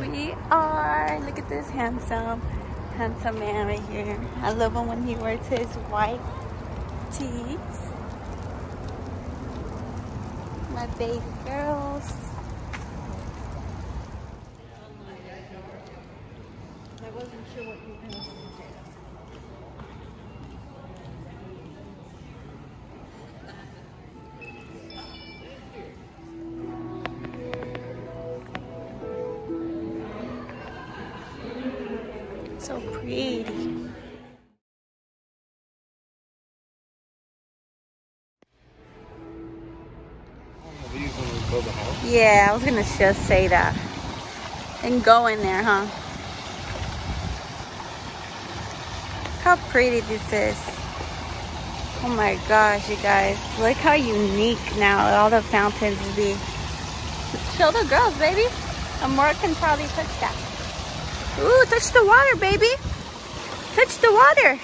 we are. Look at this handsome, handsome man right here. I love him when he wears his white tees. My baby girls. I wasn't sure what you were So pretty. A. Yeah, I was gonna just say that. And go in there, huh? How pretty this is. Oh my gosh, you guys. Look how unique now all the fountains be. Show the girls, baby. Amora can probably touch that. Ooh, touch the water, baby. Touch the water.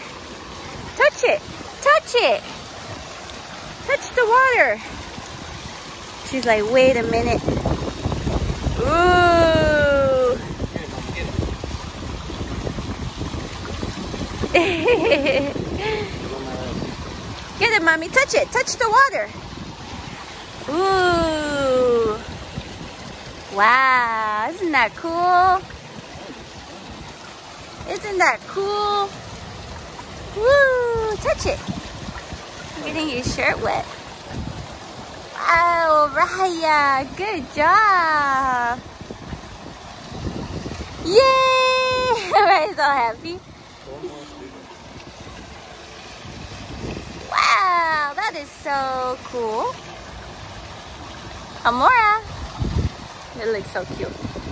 Touch it. Touch it. Touch the water. She's like, wait a minute. Ooh. Get it, mommy. Touch it. Touch the water. Ooh. Wow. Isn't that cool? Isn't that cool? Woo. Touch it. You're getting your shirt wet. Wow, Raya, good job. Yay! Raya's all happy. Wow, that is so cool. Amora. It looks so cute.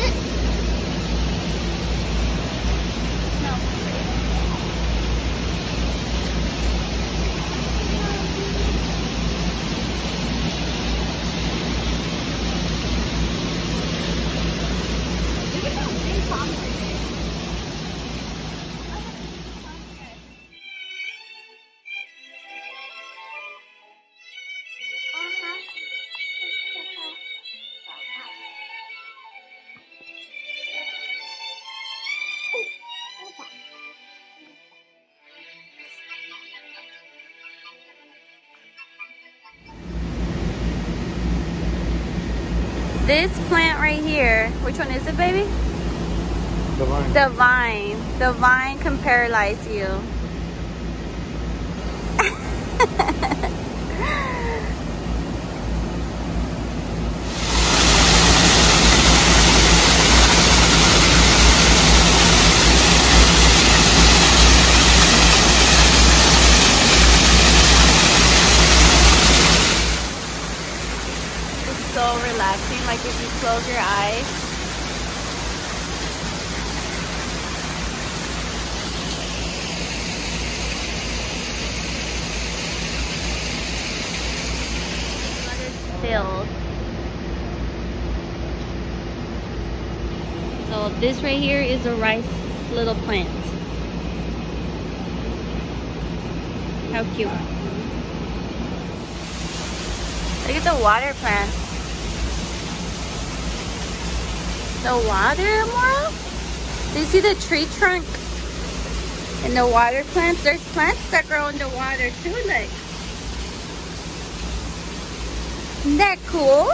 It? This plant right here, which one is it, baby? The line. The vine. The vine can paralyze you. like if you close your eyes. Filled. So this right here is a rice little plant. How cute. Look at the water plant. The water, Mora? Do you see the tree trunk? And the water plants? There's plants that grow in the water too, like. Isn't that cool?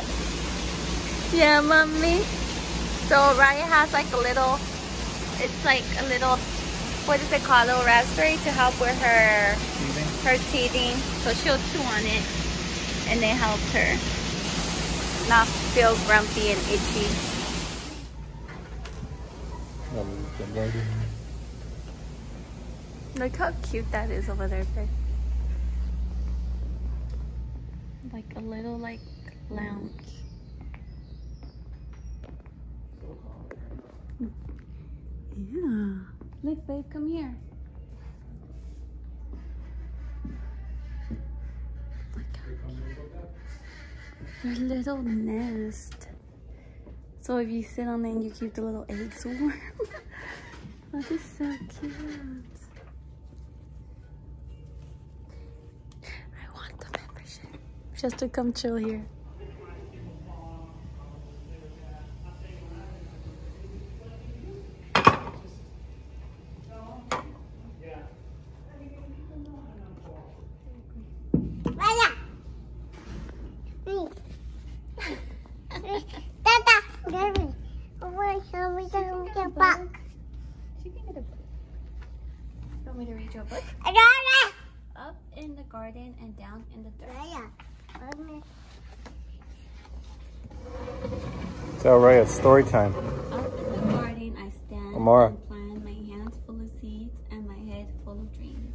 Yeah, mommy. So Raya has like a little, it's like a little, what is it called, a little raspberry to help with her, Teething? her teething. So she'll chew on it and it helps her not feel grumpy and itchy. Um, the garden. Look how cute that is over there, babe. Like a little like lounge. Yeah. Look, babe, come here. Look how cute. Their little nest. So if you sit on it and you keep the little eggs warm. that is so cute. I want the membership just to come chill here. Vaya. Tata, Gary. Why show me the get back? She can get a book. You want me to read you a book? Rara. Up in the garden and down in the dirt. Vaya. It's all right. It's story time. Up in the garden I stand Amara. and plan, my hands full of seeds and my head full of dreams.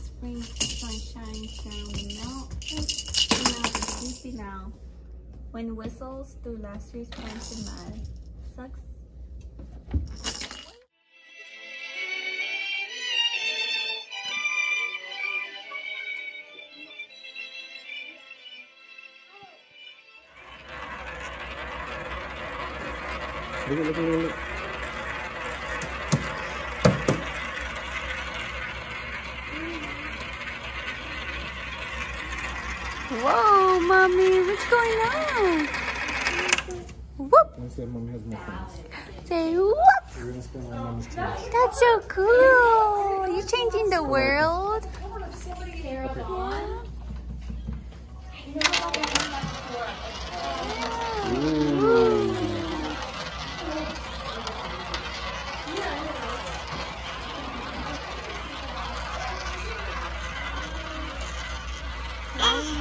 Spring sunshine surrounding melt. Now is sleepy now. When whistles through last year's planted mud. Sucks. Whoa, mommy, what's going on? Whoop, mommy has more friends. say whoop. That's so cool. You're changing the world. Ooh.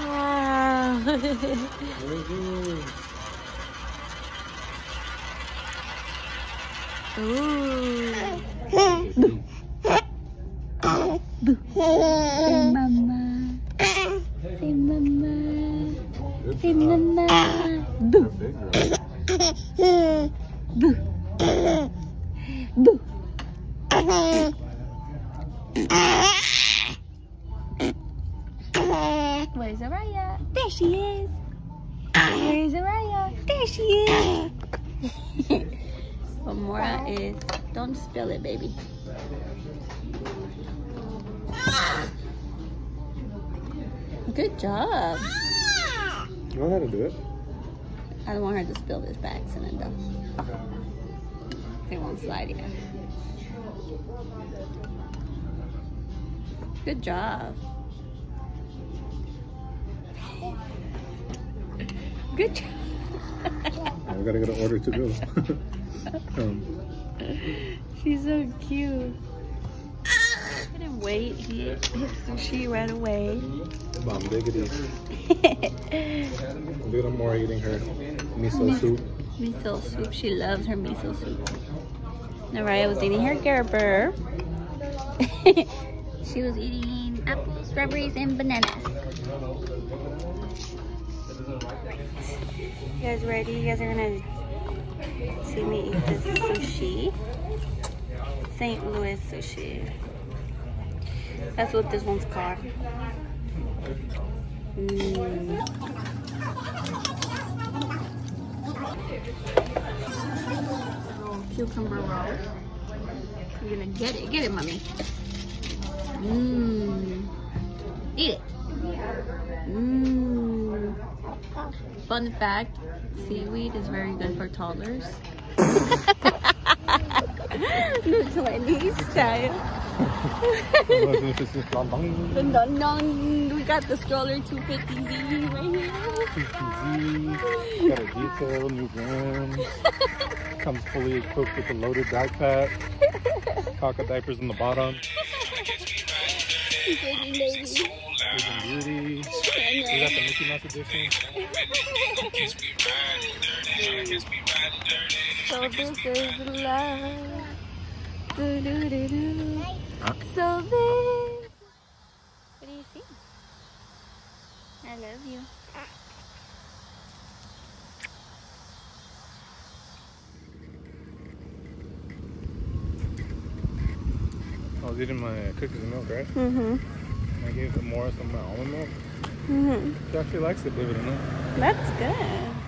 Wow. Very good. Ooh. Say mama. Say mama. Say mama. You're big girl. Boo. Boo. Where's Araya? There she is. Where's Araya? There she is. Amora is. Don't spill it, baby. Good job. You know how to do it? I don't want her to spill this by accident, though. They won't slide yet. Good job. Good job. We gotta get an order to go. um, She's so cute. Couldn't wait. He ate his sushi right away. bomb diggity. At more eating her miso soup. miso soup. She loves her miso soup. Naraya was eating her Gerber. she was eating apples, strawberries, and bananas. You guys ready? You guys are gonna see me eat this sushi. St. Louis sushi. That's what this one's called. Mm. cucumber rolls. You're gonna get it. Get it, mommy. Mmm. Eat it. Mmm. Fun fact, seaweed is very good for toddlers. the 20s style. Dun, dun, dun. We got the stroller 250Z right here. 250Z, got a detail, new rims. Comes fully equipped with a loaded backpack. Caca diapers in the bottom. Baby, baby. Sleeping Beauty. We got the Mickey Mouse edition. So this is love. Do, do, do, do. Huh? So this. What do you see? I love you. I was eating my cookies and milk, right? Mm-hmm. I gave some more some of my almond milk. Mm-hmm. She actually likes it, believe it or not. That's good.